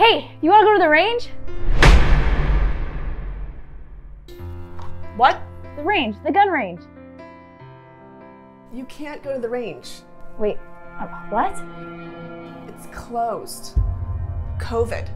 Hey, you wanna go to the range? What? The range, the gun range. You can't go to the range. Wait, uh, what? It's closed. COVID.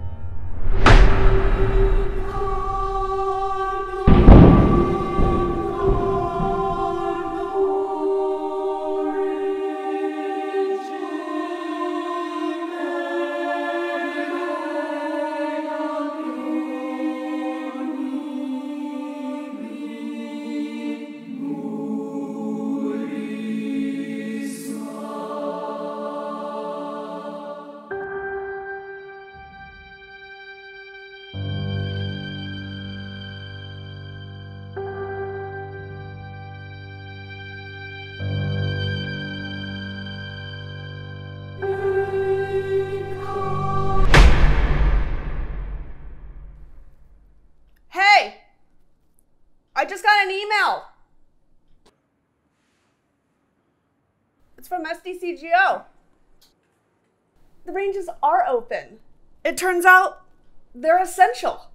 I just got an email. It's from SBCGO. The ranges are open. It turns out they're essential.